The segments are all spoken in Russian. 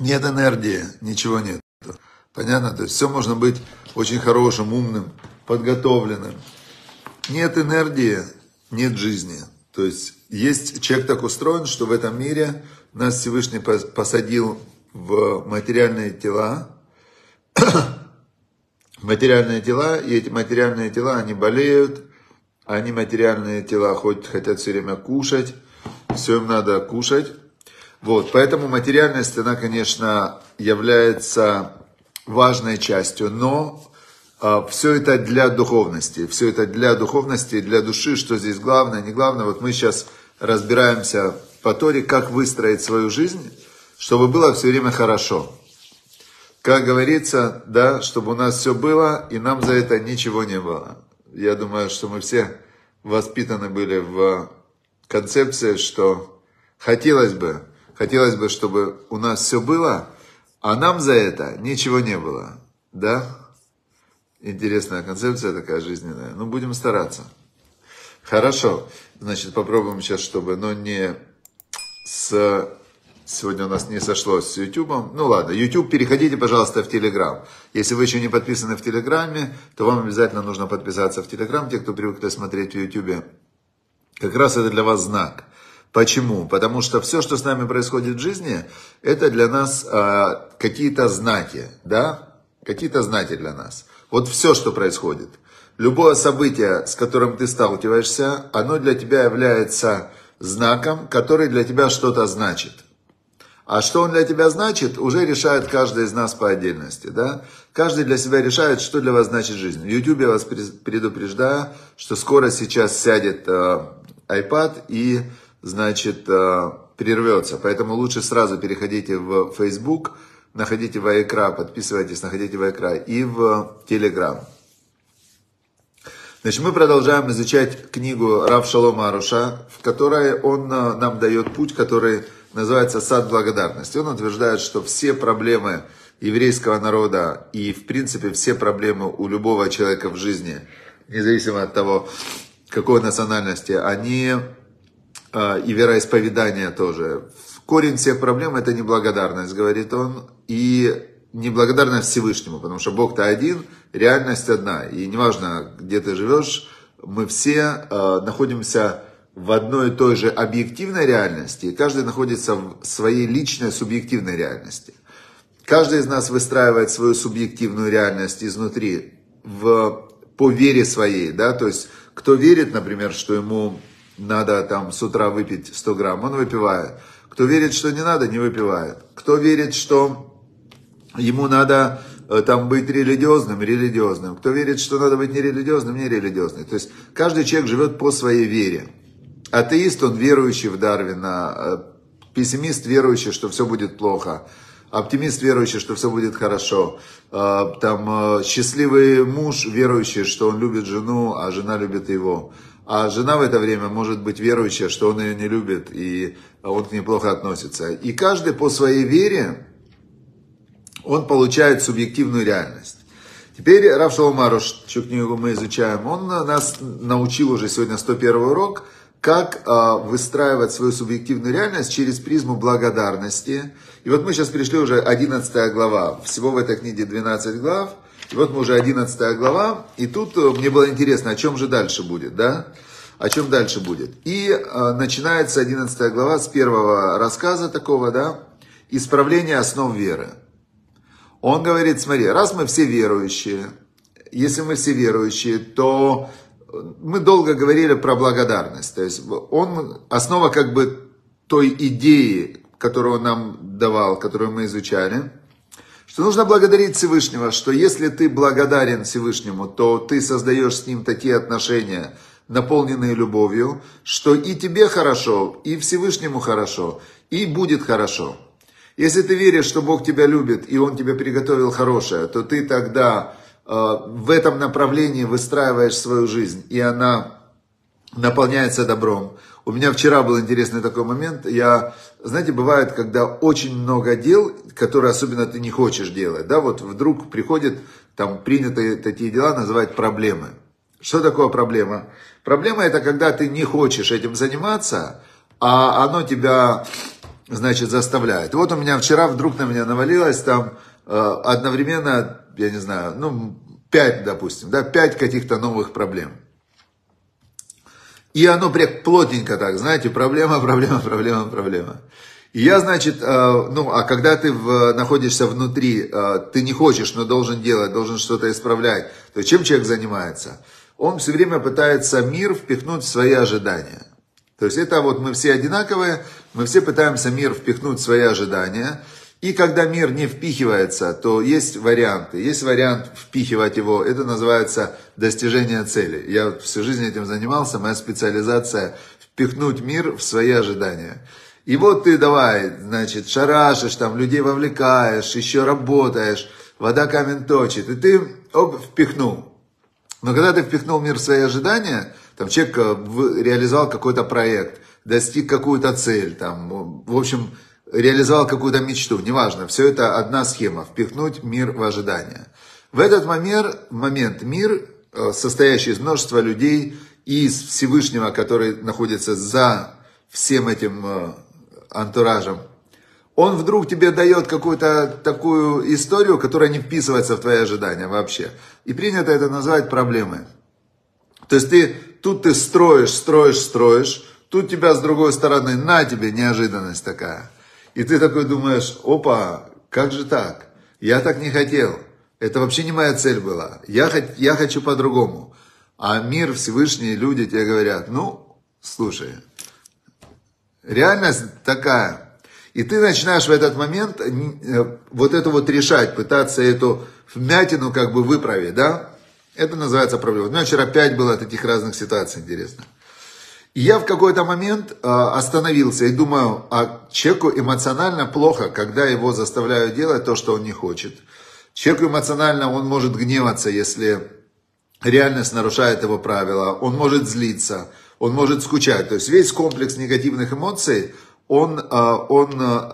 Нет энергии, ничего нет. Понятно? То есть все можно быть очень хорошим, умным, подготовленным. Нет энергии, нет жизни. То есть есть человек так устроен, что в этом мире нас Всевышний посадил в материальные тела, материальные тела, и эти материальные тела, они болеют, они материальные тела хоть хотят все время кушать, все им надо кушать. Вот, поэтому материальность, она, конечно, является важной частью, но а, все это для духовности, все это для духовности, для души, что здесь главное, не главное. Вот мы сейчас разбираемся по Торе, как выстроить свою жизнь, чтобы было все время хорошо. Как говорится, да, чтобы у нас все было, и нам за это ничего не было. Я думаю, что мы все воспитаны были в концепции, что хотелось бы, хотелось бы, чтобы у нас все было, а нам за это ничего не было. Да? Интересная концепция такая жизненная. Ну, будем стараться. Хорошо. Значит, попробуем сейчас, чтобы, но не с... Сегодня у нас не сошлось с YouTube. Ну ладно, YouTube, переходите, пожалуйста, в Telegram. Если вы еще не подписаны в Телеграме, то вам обязательно нужно подписаться в Телеграм. Те, кто привыкли смотреть в YouTube, как раз это для вас знак. Почему? Потому что все, что с нами происходит в жизни, это для нас э, какие-то знаки, да? Какие-то знаки для нас. Вот все, что происходит. Любое событие, с которым ты сталкиваешься, оно для тебя является знаком, который для тебя что-то значит. А что он для тебя значит, уже решает каждый из нас по отдельности. Да? Каждый для себя решает, что для вас значит жизнь. В YouTube я вас предупреждаю, что скоро сейчас сядет э, iPad и, значит, э, прервется. Поэтому лучше сразу переходите в Facebook, находите Вайкра, подписывайтесь, находите Вайкра и в Телеграм. Значит, мы продолжаем изучать книгу Рав Шалома Аруша, в которой он э, нам дает путь, который называется «Сад благодарности». Он утверждает, что все проблемы еврейского народа и, в принципе, все проблемы у любого человека в жизни, независимо от того, какой национальности, они э, и вероисповедание тоже. Корень всех проблем – это неблагодарность, говорит он, и неблагодарность Всевышнему, потому что Бог-то один, реальность одна. И неважно, где ты живешь, мы все э, находимся в одной и той же объективной реальности, и каждый находится в своей личной субъективной реальности. Каждый из нас выстраивает свою субъективную реальность изнутри в, по вере своей, да, то есть кто верит, например, что ему надо там с утра выпить 100 грамм, он выпивает. Кто верит, что не надо, не выпивает. Кто верит, что ему надо э, там быть религиозным, религиозным. Кто верит, что надо быть нерелигиозным, нерелигиозным. То есть каждый человек живет по своей вере. Атеист, он верующий в Дарвина, э, пессимист, верующий, что все будет плохо. Оптимист, верующий, что все будет хорошо. Э, там счастливый муж, верующий, что он любит жену, а жена любит его. А жена в это время может быть верующая, что он ее не любит, и он к ней плохо относится. И каждый по своей вере, он получает субъективную реальность. Теперь Рав Шаломаруш, чью книгу мы изучаем, он нас научил уже сегодня 101 урок, как э, выстраивать свою субъективную реальность через призму благодарности. И вот мы сейчас перешли уже 11 глава. Всего в этой книге 12 глав. И вот мы уже 11 глава. И тут э, мне было интересно, о чем же дальше будет, да? О чем дальше будет. И э, начинается 11 глава с первого рассказа такого, да? Исправление основ веры. Он говорит, смотри, раз мы все верующие, если мы все верующие, то мы долго говорили про благодарность. То есть он, основа как бы той идеи, которую он нам давал, которую мы изучали, что нужно благодарить Всевышнего, что если ты благодарен Всевышнему, то ты создаешь с ним такие отношения, наполненные любовью, что и тебе хорошо, и Всевышнему хорошо, и будет хорошо. Если ты веришь, что Бог тебя любит, и Он тебе приготовил хорошее, то ты тогда в этом направлении выстраиваешь свою жизнь, и она наполняется добром. У меня вчера был интересный такой момент. Я, знаете, бывает, когда очень много дел, которые особенно ты не хочешь делать, да, вот вдруг приходит, там принято такие дела называть проблемы. Что такое проблема? Проблема это когда ты не хочешь этим заниматься, а оно тебя, значит, заставляет. вот у меня вчера вдруг на меня навалилось там э, одновременно, я не знаю, ну, пять, допустим, да, пять каких-то новых проблем. И оно прям плотненько так, знаете, проблема, проблема, проблема, проблема. И я, значит, э, ну, а когда ты в, находишься внутри, э, ты не хочешь, но должен делать, должен что-то исправлять, то чем человек занимается? Он все время пытается мир впихнуть в свои ожидания. То есть это вот мы все одинаковые, мы все пытаемся мир впихнуть в свои ожидания. И когда мир не впихивается, то есть варианты. Есть вариант впихивать его, это называется достижение цели. Я всю жизнь этим занимался, моя специализация впихнуть мир в свои ожидания. И вот ты давай, значит, шарашишь, там людей вовлекаешь, еще работаешь, вода камень точит, и ты оп, впихнул. Но когда ты впихнул мир в свои ожидания, там человек э, реализовал какой-то проект, достиг какую-то цель, там, в общем, реализовал какую-то мечту, неважно, все это одна схема, впихнуть мир в ожидание. В этот момент, момент мир, э, состоящий из множества людей и из Всевышнего, который находится за всем этим э, антуражем, он вдруг тебе дает какую-то такую историю, которая не вписывается в твои ожидания вообще. И принято это назвать проблемой. То есть ты тут ты строишь, строишь, строишь, тут тебя с другой стороны, на тебе неожиданность такая. И ты такой думаешь, опа, как же так? Я так не хотел. Это вообще не моя цель была. Я, я хочу по-другому. А мир, Всевышний, люди тебе говорят, ну, слушай, реальность такая. И ты начинаешь в этот момент э, вот это вот решать, пытаться эту вмятину как бы выправить, да? Это называется проблема. У меня вчера пять было таких разных ситуаций интересных. И я в какой-то момент э, остановился и думаю, а человеку эмоционально плохо, когда его заставляют делать то, что он не хочет. Человеку эмоционально он может гневаться, если реальность нарушает его правила. Он может злиться, он может скучать. То есть весь комплекс негативных эмоций, он, э, он э,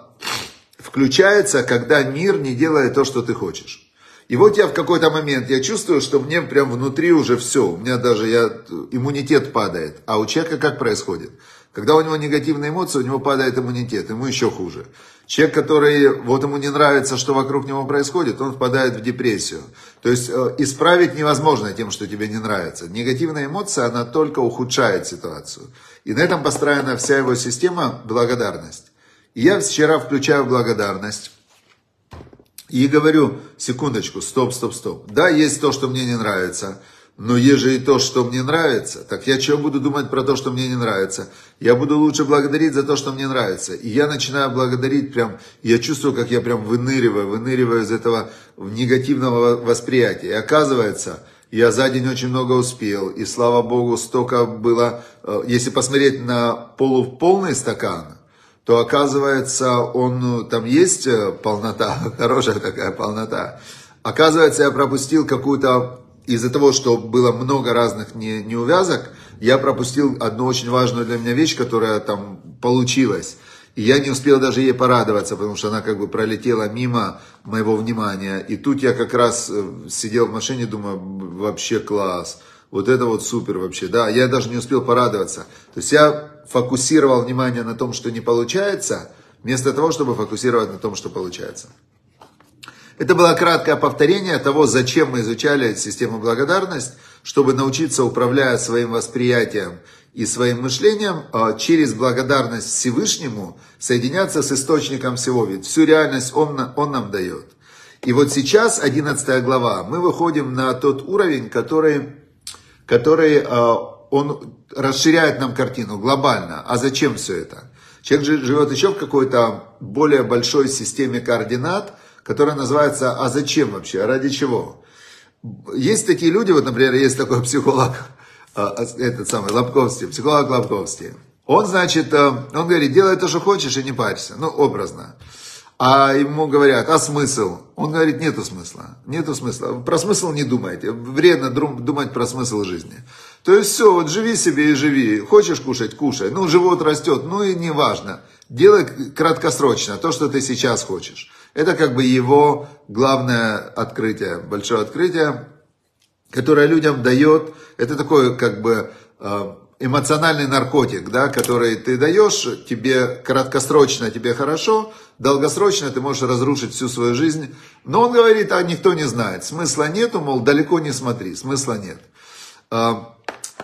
включается, когда мир не делает то, что ты хочешь. И вот я в какой-то момент, я чувствую, что мне прям внутри уже все, у меня даже я, иммунитет падает. А у человека как происходит? Когда у него негативные эмоции, у него падает иммунитет, ему еще хуже. Человек, который, вот ему не нравится, что вокруг него происходит, он впадает в депрессию. То есть э, исправить невозможно тем, что тебе не нравится. Негативная эмоция, она только ухудшает ситуацию. И на этом построена вся его система благодарность. И я вчера включаю благодарность и говорю, секундочку, стоп, стоп, стоп. Да, есть то, что мне не нравится, но есть же и то, что мне нравится. Так я чего буду думать про то, что мне не нравится? Я буду лучше благодарить за то, что мне нравится. И я начинаю благодарить прям, я чувствую, как я прям выныриваю, выныриваю из этого негативного восприятия. И оказывается, я за день очень много успел, и слава богу, столько было, э, если посмотреть на полуполный стакан, то оказывается, он, ну, там есть э, полнота, хорошая такая полнота. Оказывается, я пропустил какую-то, из-за того, что было много разных не, неувязок, я пропустил одну очень важную для меня вещь, которая там получилась. И я не успел даже ей порадоваться, потому что она как бы пролетела мимо моего внимания. И тут я как раз э, сидел в машине, думаю, вообще класс. Вот это вот супер вообще, да. Я даже не успел порадоваться. То есть я фокусировал внимание на том, что не получается, вместо того, чтобы фокусировать на том, что получается. Это было краткое повторение того, зачем мы изучали систему благодарность, чтобы научиться, управляя своим восприятием и своим мышлением, а, через благодарность Всевышнему соединяться с источником всего. Ведь всю реальность Он, он нам дает. И вот сейчас, 11 глава, мы выходим на тот уровень, который, который а, он расширяет нам картину глобально. А зачем все это? Человек же живет еще в какой-то более большой системе координат, которая называется «А зачем вообще? А ради чего?» Есть такие люди, вот, например, есть такой психолог, а, а, этот самый Лобковский, психолог Лобковский. Он, значит, э, он говорит, делай то, что хочешь и не парься. Ну, образно. А ему говорят, а смысл? Он говорит, нету смысла. Нету смысла. Про смысл не думайте. Вредно думать про смысл жизни. То есть все, вот живи себе и живи. Хочешь кушать, кушай. Ну, живот растет, ну и не важно. Делай краткосрочно то, что ты сейчас хочешь. Это как бы его главное открытие, большое открытие, которое людям дает, это такое как бы э, эмоциональный наркотик, да, который ты даешь, тебе краткосрочно тебе хорошо, долгосрочно ты можешь разрушить всю свою жизнь. Но он говорит, а никто не знает. Смысла нету, мол, далеко не смотри, смысла нет.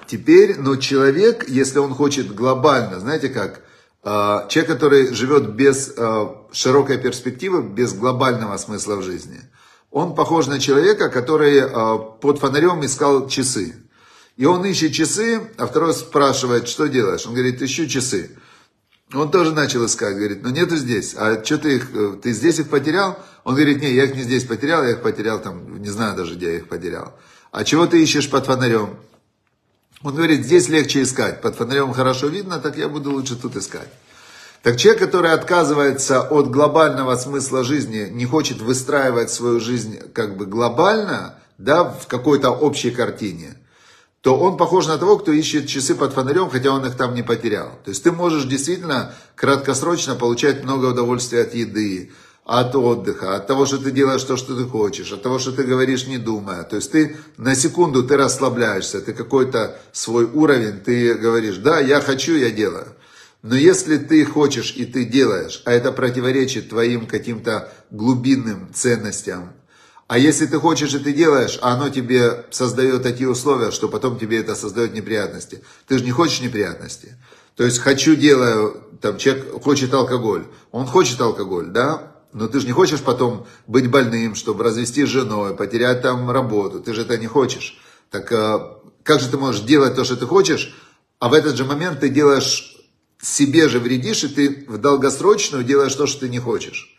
А, теперь, но человек, если он хочет глобально, знаете как, а, человек, который живет без а, широкой перспективы, без глобального смысла в жизни, он похож на человека, который под фонарем искал часы. И он ищет часы, а второй спрашивает, что делаешь? Он говорит, ищу часы. Он тоже начал искать, говорит, ну нету здесь, а что ты их, э, ты здесь их потерял? Он говорит, не, я их не здесь потерял, я их потерял там, не знаю даже, где я их потерял. А чего ты ищешь под фонарем? Он говорит, здесь легче искать, под фонарем хорошо видно, так я буду лучше тут искать. Так человек, который отказывается от глобального смысла жизни, не хочет выстраивать свою жизнь как бы глобально, да, в какой-то общей картине – то он похож на того, кто ищет часы под фонарем, хотя он их там не потерял. То есть ты можешь действительно краткосрочно получать много удовольствия от еды, от отдыха, от того, что ты делаешь то, что ты хочешь, от того, что ты говоришь, не думая. То есть ты на секунду ты расслабляешься, ты какой-то свой уровень, ты говоришь, да, я хочу, я делаю. Но если ты хочешь и ты делаешь, а это противоречит твоим каким-то глубинным ценностям, а если ты хочешь и ты делаешь, а оно тебе создает такие условия, что потом тебе это создает неприятности. Ты же не хочешь неприятности. То есть хочу, делаю, там человек хочет алкоголь. Он хочет алкоголь, да? Но ты же не хочешь потом быть больным, чтобы развести с женой, потерять там работу. Ты же это не хочешь. Так э, как же ты можешь делать то, что ты хочешь, а в этот же момент ты делаешь себе же вредишь, и ты в долгосрочную делаешь то, что ты не хочешь.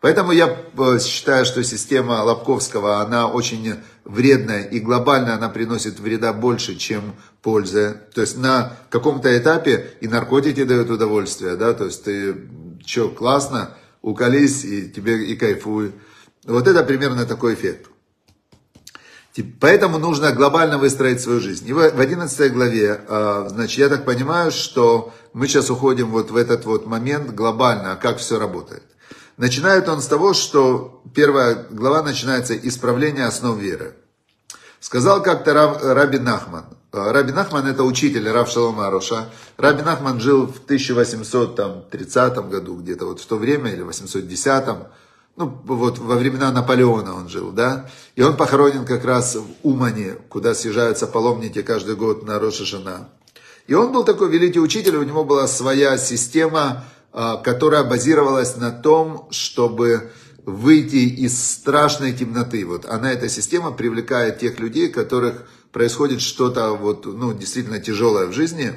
Поэтому я э, считаю, что система Лобковского, она очень вредная и глобально она приносит вреда больше, чем пользы. То есть на каком-то этапе и наркотики дают удовольствие, да, то есть ты, что, классно, уколись и тебе и кайфуй. Вот это примерно такой эффект. Поэтому нужно глобально выстроить свою жизнь. И в 11 главе, э, значит, я так понимаю, что мы сейчас уходим вот в этот вот момент глобально, как все работает. Начинает он с того, что первая глава начинается «Исправление основ веры». Сказал как-то Раб, Раби Нахман. Раби Нахман это учитель Рав Шалома Аруша. Раби Нахман жил в 1830 году, где-то вот в то время, или 810 ну, вот во времена Наполеона он жил, да, и он похоронен как раз в Умане, куда съезжаются паломники каждый год на Рошашана. И он был такой великий учитель, у него была своя система а, которая базировалась на том, чтобы выйти из страшной темноты. Вот она, эта система, привлекает тех людей, которых происходит что-то вот, ну, действительно тяжелое в жизни.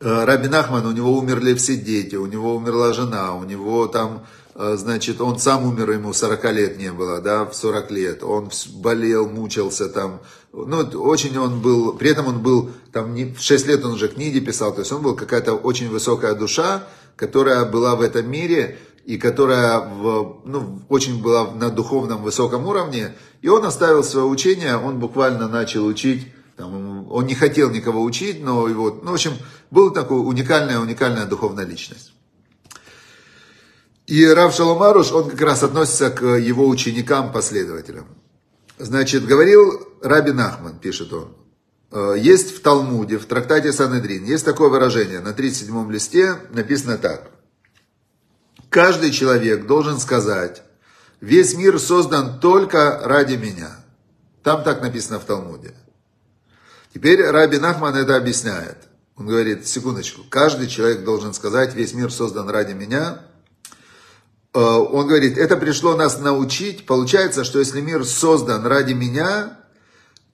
А, Рабин Ахман, у него умерли все дети, у него умерла жена, у него там, а, значит, он сам умер, ему 40 лет не было, да, в 40 лет. Он болел, мучился там, ну, очень он был, при этом он был, там, не, в 6 лет он уже книги писал, то есть он был какая-то очень высокая душа, которая была в этом мире, и которая в, ну, очень была на духовном высоком уровне, и он оставил свое учение, он буквально начал учить, там, он не хотел никого учить, но его, ну, в общем, был такой уникальная, уникальная духовная личность. И Рав Шаломаруш, он как раз относится к его ученикам, последователям. Значит, говорил Раби Нахман, пишет он, «Э, есть в Талмуде, в трактате Санедрин, есть такое выражение, на 37-м листе написано так. Каждый человек должен сказать, весь мир создан только ради меня. Там так написано в Талмуде. Теперь Раби Нахман это объясняет. Он говорит, секундочку, каждый человек должен сказать, весь мир создан ради меня. Э, он говорит, это пришло нас научить. Получается, что если мир создан ради меня,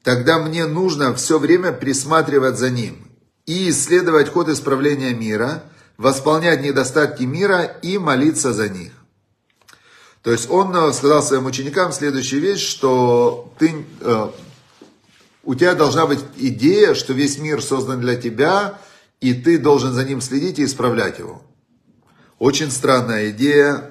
тогда мне нужно все время присматривать за ним и исследовать ход исправления мира, восполнять недостатки мира и молиться за них. То есть он э, сказал своим ученикам следующую вещь, что ты, э, у тебя должна быть идея, что весь мир создан для тебя, и ты должен за ним следить и исправлять его. Очень странная идея,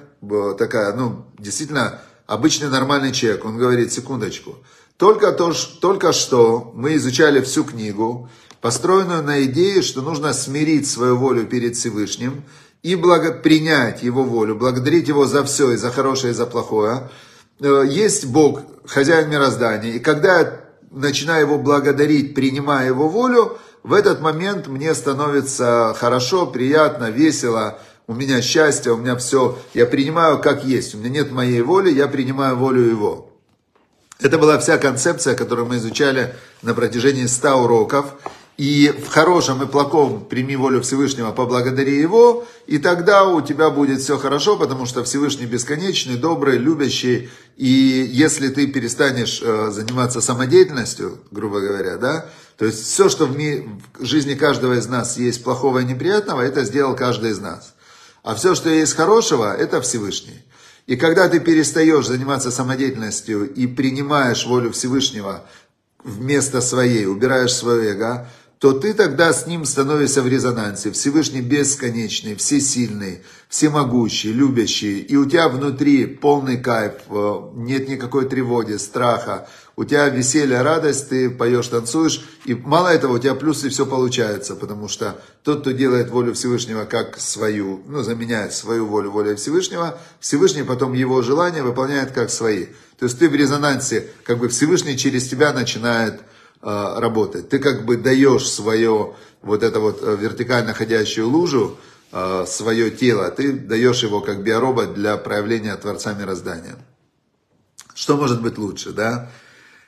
такая, ну, действительно, обычный нормальный человек, он говорит, секундочку, только, то, только что мы изучали всю книгу, построенную на идее, что нужно смирить свою волю перед Всевышним и благо, принять Его волю, благодарить Его за все, и за хорошее, и за плохое. Э, есть Бог, хозяин мироздания, и когда я начинаю Его благодарить, принимая Его волю, в этот момент мне становится хорошо, приятно, весело, у меня счастье, у меня все, я принимаю как есть, у меня нет моей воли, я принимаю волю его. Это была вся концепция, которую мы изучали на протяжении 100 уроков. И в хорошем и плохом прими волю Всевышнего, поблагодари Его, и тогда у тебя будет все хорошо, потому что Всевышний бесконечный, добрый, любящий. И если ты перестанешь э, заниматься самодеятельностью, грубо говоря, да, то есть все, что в, ми- в жизни каждого из нас есть плохого и неприятного, это сделал каждый из нас. А все, что есть хорошего, это Всевышний. И когда ты перестаешь заниматься самодеятельностью и принимаешь волю Всевышнего вместо своей, убираешь свое эго, то ты тогда с ним становишься в резонансе. Всевышний бесконечный, всесильный, всемогущий, любящий. И у тебя внутри полный кайф, э, нет никакой тревоги, страха. У тебя веселье, радость, ты поешь, танцуешь. И мало этого, у тебя плюсы все получается, потому что тот, кто делает волю Всевышнего как свою, ну, заменяет свою волю волей Всевышнего, Всевышний потом его желания выполняет как свои. То есть ты в резонансе, как бы Всевышний через тебя начинает работать. Ты как бы даешь свое, вот это вот э, вертикально ходящую лужу, э, свое тело, ты даешь его как биоробот для проявления Творца мироздания. Что может быть лучше, да?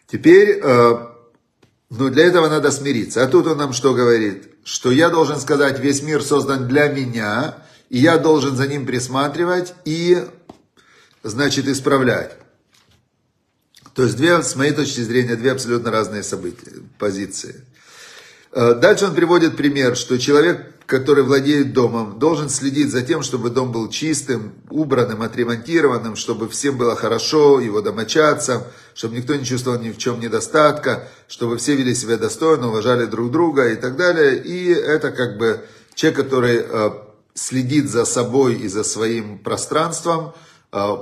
Теперь, ну для этого надо смириться. А тут он нам что говорит? Что я должен сказать, весь мир создан для меня, и я должен за ним присматривать и, значит, исправлять. То есть две, с моей точки зрения, две абсолютно разные события, позиции. Э, дальше он приводит пример, что человек, который владеет домом, должен следить за тем, чтобы дом был чистым, убранным, отремонтированным, чтобы всем было хорошо, его домочадцам, чтобы никто не чувствовал ни в чем недостатка, чтобы все вели себя достойно, уважали друг друга и так далее. И это как бы человек, который э, следит за собой и за своим пространством, э,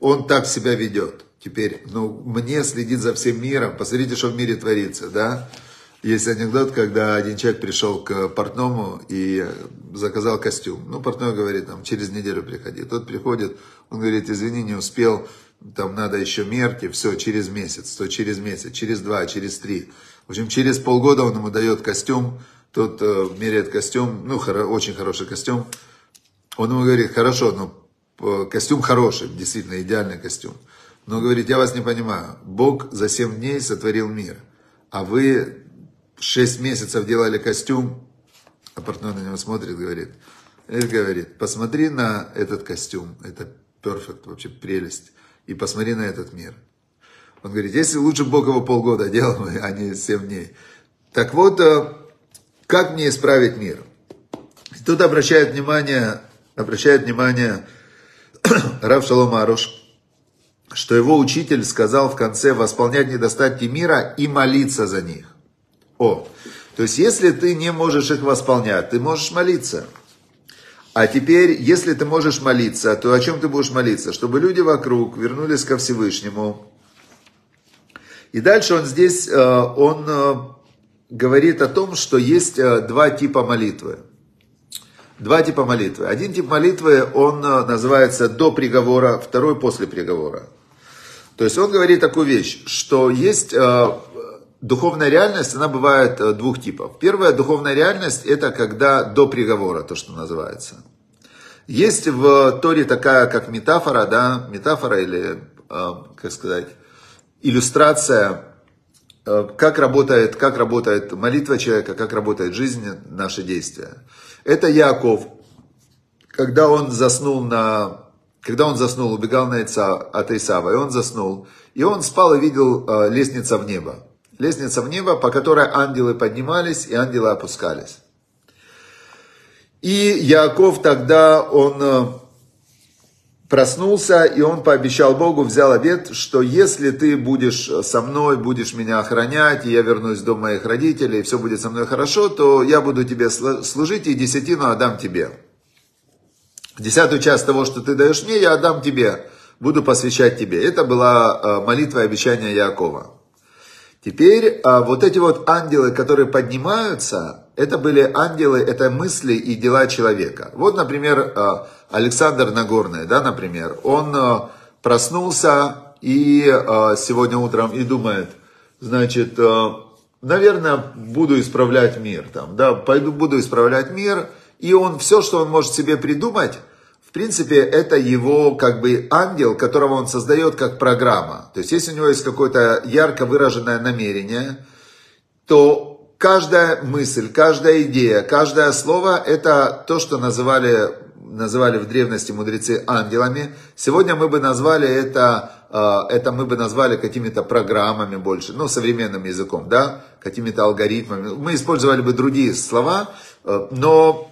он так себя ведет. Теперь, ну, мне следить за всем миром. Посмотрите, что в мире творится, да? Есть анекдот, когда один человек пришел к портному и заказал костюм. Ну, портной говорит, там, через неделю приходи. Тот приходит, он говорит, извини, не успел, там надо еще мерки, все, через месяц, то через месяц, через два, через три. В общем, через полгода он ему дает костюм, тот э, меряет костюм, ну, хоро, очень хороший костюм. Он ему говорит, хорошо, но э, костюм хороший, действительно идеальный костюм. Но говорит, я вас не понимаю. Бог за 7 дней сотворил мир. А вы 6 месяцев делали костюм. А партнер на него смотрит, говорит, и говорит, посмотри на этот костюм. Это перфект, вообще прелесть. И посмотри на этот мир. Он говорит, если лучше Бог его полгода делал, а не 7 дней. Так вот, э, как мне исправить мир? Тут обращает внимание, обращает внимание Рав Шалом Аруш, что его учитель сказал в конце восполнять недостатки мира и молиться за них. О, то есть если ты не можешь их восполнять, ты можешь молиться. А теперь, если ты можешь молиться, то о чем ты будешь молиться? Чтобы люди вокруг вернулись ко Всевышнему. И дальше он здесь, э, он э, говорит о том, что есть э, два типа молитвы. Два типа молитвы. Один тип молитвы, он называется до приговора, второй после приговора. То есть он говорит такую вещь, что есть э, духовная реальность, она бывает э, двух типов. Первая духовная реальность это когда до приговора, то, что называется. Есть в Торе такая, как метафора, да, метафора или, э, как сказать, иллюстрация, как работает, как работает молитва человека, как работает жизнь, наши действия. Это Яков, когда он заснул на когда он заснул, убегал на Ица, от Исава, и он заснул, и он спал и видел э, лестницу в небо. Лестница в небо, по которой ангелы поднимались и ангелы опускались. И Яков тогда, он э, проснулся, и он пообещал Богу, взял обет, что если ты будешь со мной, будешь меня охранять, и я вернусь в дом моих родителей, и все будет со мной хорошо, то я буду тебе служить, и десятину отдам тебе. Десятую часть того, что ты даешь мне, я отдам тебе, буду посвящать тебе. Это была э, молитва и обещание Якова. Теперь э, вот эти вот ангелы, которые поднимаются, это были ангелы, это мысли и дела человека. Вот, например, э, Александр Нагорный, да, например, он проснулся и сегодня утром и думает, значит, наверное, буду исправлять мир, там, да, пойду, буду исправлять мир, и он, все, что он может себе придумать, в принципе, это его, как бы, ангел, которого он создает как программа. То есть, если у него есть какое-то ярко выраженное намерение, то каждая мысль, каждая идея, каждое слово, это то, что называли, называли в древности мудрецы ангелами. Сегодня мы бы назвали это а, это мы бы назвали какими-то программами больше, ну, современным языком, да, какими-то алгоритмами. Мы использовали бы другие слова, э, но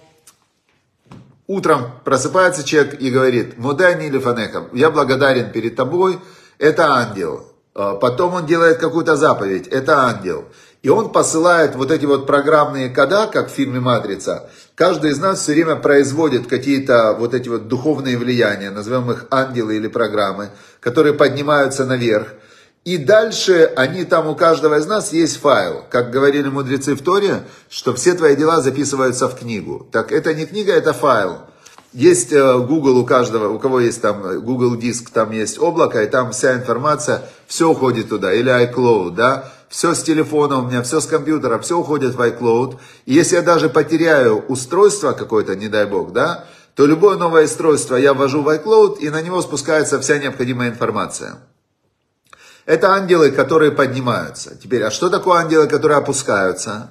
утром просыпается человек и говорит, «Мудайни или фанехам, я благодарен перед тобой, это ангел». А, потом он делает какую-то заповедь, это ангел. И он посылает вот эти вот программные кода, как в фильме «Матрица». Каждый из нас все время производит какие-то вот эти вот духовные влияния, назовем их ангелы или программы, которые поднимаются наверх. И дальше они там у каждого из нас есть файл. Как говорили мудрецы в Торе, что все твои дела записываются в книгу. Так это не книга, это файл. Есть э, Google у каждого, у кого есть там э, Google диск, там есть облако, и там вся информация, все уходит туда, или iCloud, да, все с телефона у меня, все с компьютера, все уходит в iCloud. И если я даже потеряю устройство какое-то, не дай бог, да, то любое новое устройство я ввожу в iCloud, и на него спускается вся необходимая информация. Это ангелы, которые поднимаются. Теперь, а что такое ангелы, которые опускаются?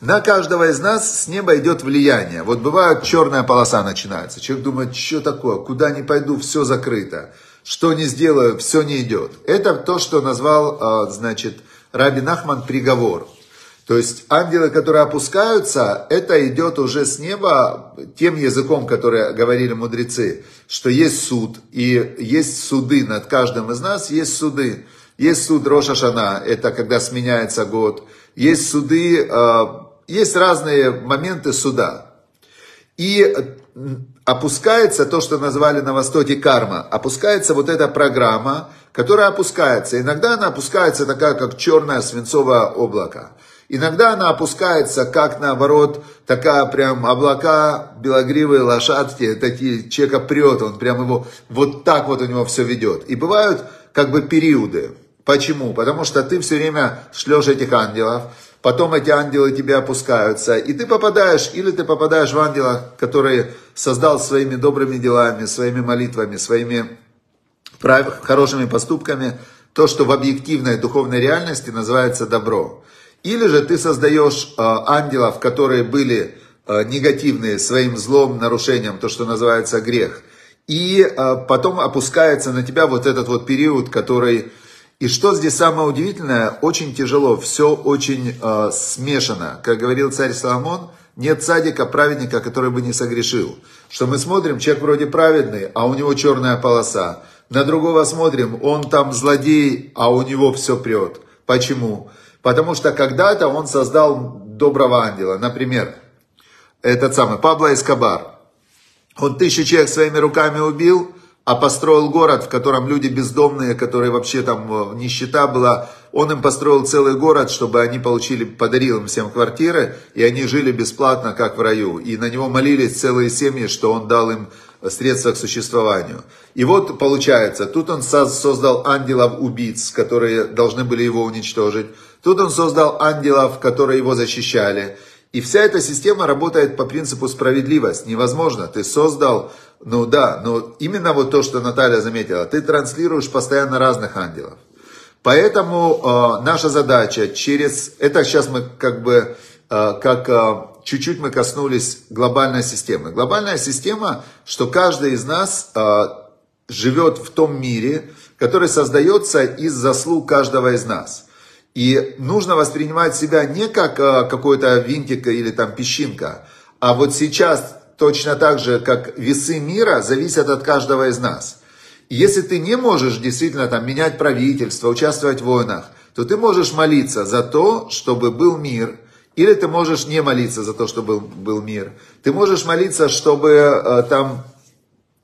На каждого из нас с неба идет влияние. Вот бывает черная полоса начинается. Человек думает, что такое, куда не пойду, все закрыто. Что не сделаю, все не идет. Это то, что назвал, а, значит, Раби Нахман приговор. То есть ангелы, которые опускаются, это идет уже с неба тем языком, который говорили мудрецы, что есть суд, и есть суды над каждым из нас, есть суды. Есть суд Роша Шана, это когда сменяется год. Есть суды, а, есть разные моменты суда. И опускается то, что назвали на Востоке карма. Опускается вот эта программа, которая опускается. Иногда она опускается такая, как черное свинцовое облако. Иногда она опускается, как наоборот, такая прям облака, белогривые лошадки, такие, человека прет, он прям его, вот так вот у него все ведет. И бывают как бы периоды. Почему? Потому что ты все время шлешь этих ангелов, потом эти ангелы тебе опускаются, и ты попадаешь, или ты попадаешь в ангела, который создал своими добрыми делами, своими молитвами, своими прав... хорошими поступками, то, что в объективной духовной реальности называется добро. Или же ты создаешь э, ангелов, которые были э, негативные своим злом, нарушением, то, что называется грех. И э, потом опускается на тебя вот этот вот период, который и что здесь самое удивительное, очень тяжело, все очень э, смешано. Как говорил царь Соломон, нет садика, праведника, который бы не согрешил. Что мы смотрим, человек вроде праведный, а у него черная полоса. На другого смотрим, он там злодей, а у него все прет. Почему? Потому что когда-то он создал доброго ангела. Например, этот самый Пабло Эскобар. Он тысячу человек своими руками убил, а построил город, в котором люди бездомные, которые вообще там э, нищета была, он им построил целый город, чтобы они получили, подарил им всем квартиры, и они жили бесплатно, как в раю. И на него молились целые семьи, что он дал им средства к существованию. И вот получается, тут он создал ангелов-убийц, которые должны были его уничтожить. Тут он создал ангелов, которые его защищали. И вся эта система работает по принципу справедливость. Невозможно. Ты создал, ну да, но именно вот то, что Наталья заметила, ты транслируешь постоянно разных ангелов. Поэтому э, наша задача через, это сейчас мы как бы, э, как э, чуть-чуть мы коснулись глобальной системы. Глобальная система, что каждый из нас э, живет в том мире, который создается из заслуг каждого из нас. И нужно воспринимать себя не как э, какой-то винтик или там песчинка, а вот сейчас точно так же, как весы мира зависят от каждого из нас. Если ты не можешь действительно там менять правительство, участвовать в войнах, то ты можешь молиться за то, чтобы был мир, или ты можешь не молиться за то, чтобы был, был мир. Ты можешь молиться, чтобы э, там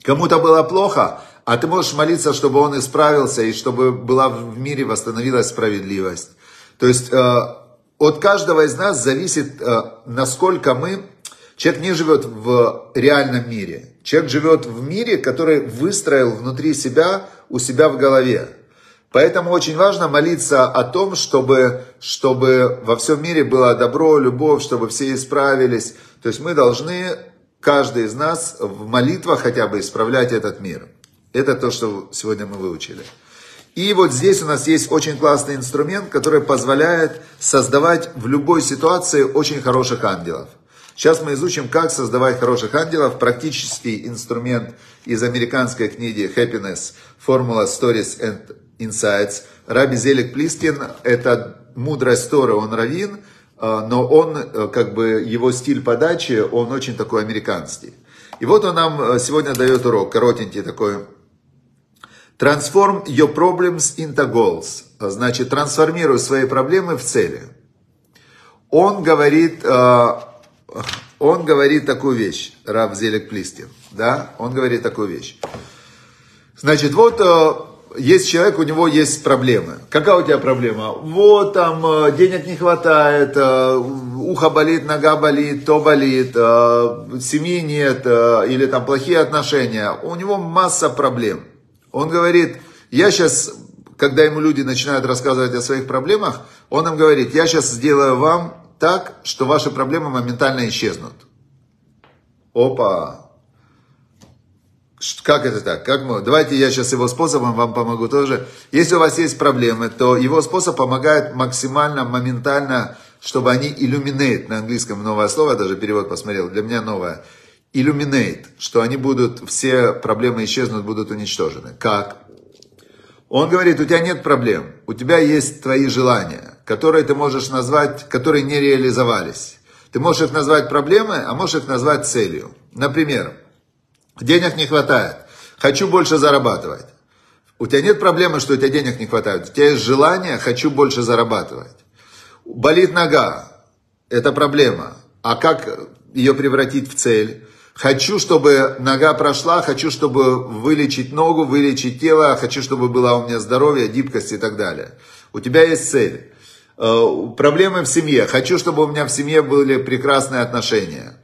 кому-то было плохо, а ты можешь молиться, чтобы он исправился и чтобы была в мире восстановилась справедливость. То есть э, от каждого из нас зависит, э, насколько мы... Человек не живет в реальном мире. Человек живет в мире, который выстроил внутри себя, у себя в голове. Поэтому очень важно молиться о том, чтобы, чтобы во всем мире было добро, любовь, чтобы все исправились. То есть мы должны, каждый из нас, в молитвах хотя бы исправлять этот мир. Это то, что сегодня мы выучили. И вот здесь у нас есть очень классный инструмент, который позволяет создавать в любой ситуации очень хороших ангелов. Сейчас мы изучим, как создавать хороших ангелов. Практический инструмент из американской книги Happiness, Formula Stories and Insights. Раби Зелик Плискин, это мудрость Торы, он равин, э, но он, э, как бы, его стиль подачи, он очень такой американский. И вот он нам э, сегодня дает урок, коротенький такой. Transform your problems into goals. Значит, трансформируй свои проблемы в цели. Он говорит, он говорит такую вещь, Рав Зелек Плискин, да, он говорит такую вещь. Значит, вот есть человек, у него есть проблемы. Какая у тебя проблема? Вот там э, денег не хватает, э, ухо болит, нога болит, то болит, э, семьи нет, или там плохие отношения. У него масса проблем. Он говорит, я сейчас, когда ему люди начинают рассказывать о своих проблемах, он им говорит, я сейчас сделаю вам так, что ваши проблемы моментально исчезнут. Опа, как это так? Как мы? Давайте я сейчас его способом вам помогу тоже. Если у вас есть проблемы, то его способ помогает максимально, моментально, чтобы они illuminate, на английском новое слово, даже перевод посмотрел, для меня новое. Illuminate, что они будут, все проблемы исчезнут, будут уничтожены. Как? Он говорит, у тебя нет проблем, у тебя есть твои желания, которые ты можешь назвать, которые не реализовались. Ты можешь их назвать проблемой, а можешь их назвать целью. Например, Денег не хватает. Хочу больше зарабатывать. У тебя нет проблемы, что у тебя денег не хватает. У тебя есть желание, хочу больше зарабатывать. Болит нога. Это проблема. А как ее превратить в цель? Хочу, чтобы нога прошла, хочу, чтобы вылечить ногу, вылечить тело, хочу, чтобы была у меня здоровье, гибкость и так далее. У тебя есть цель. Э, проблемы в семье. Хочу, чтобы у меня в семье были прекрасные отношения.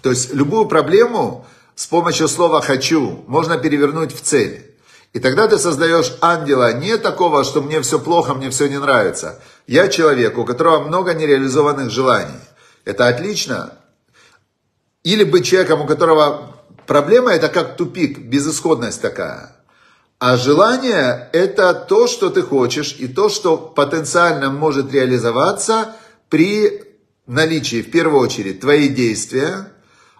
То есть любую проблему с помощью слова «хочу» можно перевернуть в цель. И тогда ты создаешь ангела не такого, что мне все плохо, мне все не нравится. Я человек, у которого много нереализованных желаний. Это отлично. Или быть человеком, у которого проблема это как тупик, безысходность такая. А желание это то, что ты хочешь, и то, что потенциально может реализоваться при наличии, в первую очередь, твои действия,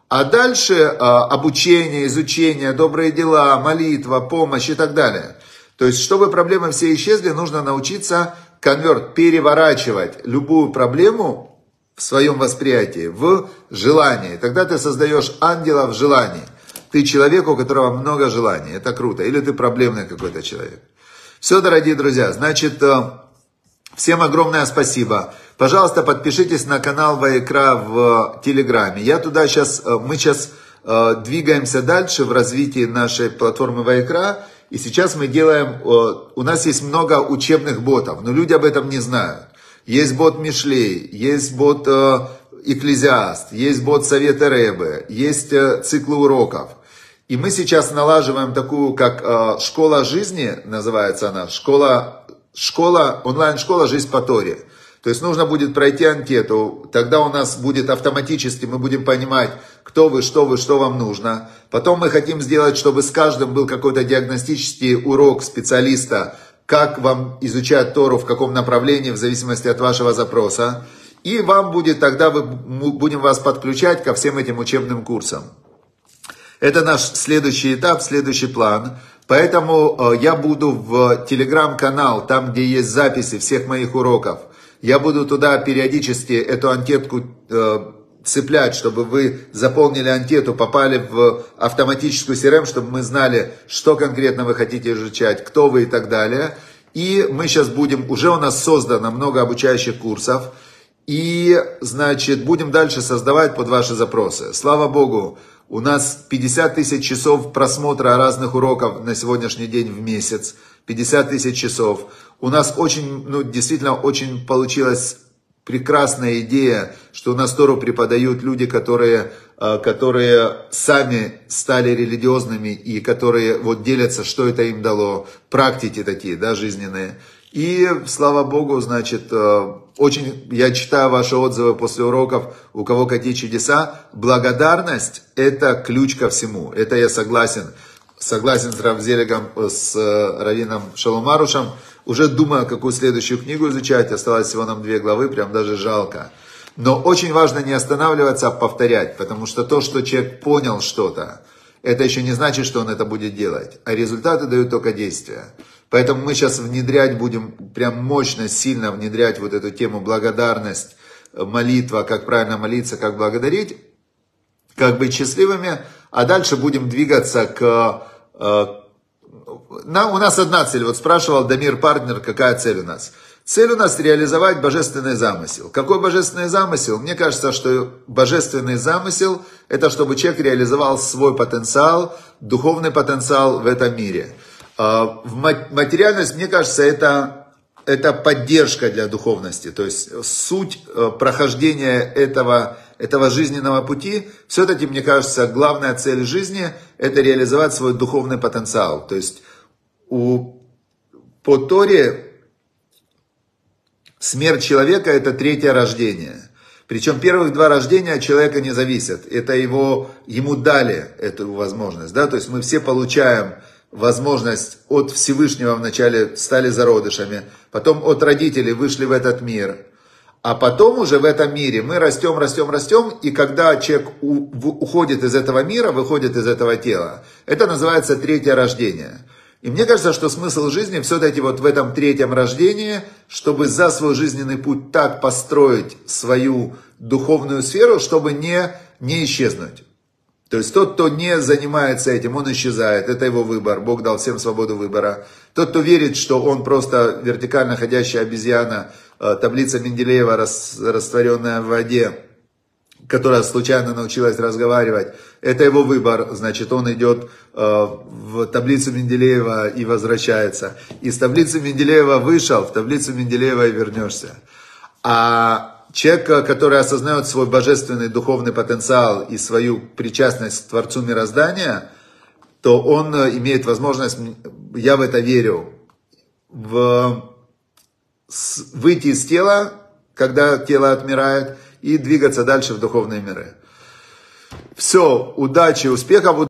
а дальше а, обучение, изучение, добрые дела, молитва, помощь и так далее. То есть, чтобы проблемы все исчезли, нужно научиться конверт, переворачивать любую проблему в своем восприятии в желание. Тогда ты создаешь ангела в желании. Ты человек, у которого много желаний. Это круто. Или ты проблемный какой-то человек. Все, дорогие друзья, значит, э, всем огромное спасибо. Пожалуйста, подпишитесь на канал Вайкра в Телеграме. Я туда сейчас, э, мы сейчас э, двигаемся дальше в развитии нашей платформы Вайкра. И сейчас мы делаем, э, у нас есть много учебных ботов, но люди об этом не знают. Есть бот Мишлей, есть бот Экклезиаст, есть бот Совета Рэбе, есть циклы уроков. И мы сейчас налаживаем такую, как школа жизни, называется она, школа, школа, онлайн-школа «Жизнь по Торе». То есть нужно будет пройти анкету, тогда у нас будет автоматически, мы будем понимать, кто вы, что вы, что вам нужно. Потом мы хотим сделать, чтобы с каждым был какой-то диагностический урок специалиста, как вам изучать Тору, в каком направлении, в зависимости от вашего запроса. И вам будет тогда, мы будем вас подключать ко всем этим учебным курсам. Это наш следующий этап, следующий план. Поэтому э, я буду в телеграм-канал, там, где есть записи всех моих уроков – я буду туда периодически эту анкетку э, цеплять, чтобы вы заполнили анкету, попали в автоматическую CRM, чтобы мы знали, что конкретно вы хотите изучать, кто вы и так далее. И мы сейчас будем, уже у нас создано много обучающих курсов, и, значит, будем дальше создавать под ваши запросы. Слава Богу, у нас 50 тысяч часов просмотра разных уроков на сегодняшний день в месяц. 50 тысяч часов. У нас очень, ну, действительно, очень получилась прекрасная идея, что у нас Тору преподают люди, которые э, которые сами стали религиозными и которые вот делятся, что это им дало, практики такие, да, жизненные. И, слава Богу, значит, э, очень, я читаю ваши отзывы после уроков, у кого какие чудеса. Благодарность – это ключ ко всему. Это я согласен. Согласен с Равзелегом, с э, Равином Шаломарушем. Уже думаю, какую следующую книгу изучать. Осталось всего нам две главы, прям даже жалко. Но очень важно не останавливаться, а повторять. Потому что то, что человек понял что-то, это еще не значит, что он это будет делать. А результаты дают только действия. Поэтому мы сейчас внедрять будем, прям мощно, сильно внедрять вот эту тему благодарность, молитва, как правильно молиться, как благодарить, как быть счастливыми. А дальше будем двигаться к... Э, на, у нас одна цель. Вот спрашивал Дамир Партнер, какая цель у нас. Цель у нас реализовать божественный замысел. Какой божественный замысел? Мне кажется, что божественный замысел – это чтобы человек реализовал свой потенциал, духовный потенциал в этом мире. В материальность, мне кажется, это, это поддержка для духовности. То есть суть э, прохождения этого, этого жизненного пути, все-таки, мне кажется, главная цель жизни – это реализовать свой духовный потенциал. То есть у, по Торе смерть человека – это третье рождение. Причем первых два рождения от человека не зависят. Это его, ему дали эту возможность. Да? То есть мы все получаем возможность от Всевышнего вначале стали зародышами, потом от родителей вышли в этот мир, а потом уже в этом мире мы растем, растем, растем, и когда человек уходит из этого мира, выходит из этого тела, это называется третье рождение. И мне кажется, что смысл жизни все-таки вот в этом третьем рождении, чтобы за свой жизненный путь так построить свою духовную сферу, чтобы не, не исчезнуть. То есть тот, кто не занимается этим, он исчезает. Это его выбор. Бог дал всем свободу выбора. Тот, кто верит, что он просто вертикально ходящая обезьяна, э, таблица Менделеева, растворенная в воде, которая случайно научилась разговаривать, это его выбор. Значит, он идет э, в таблицу Менделеева и возвращается. Из таблицы Менделеева вышел, в таблицу Менделеева и вернешься. А человек, который осознает свой божественный духовный потенциал и свою причастность к Творцу мироздания, то он э, имеет возможность, я в это верю, в, выйти из тела, когда тело отмирает, и двигаться дальше в духовные миры. Все, удачи, успехов.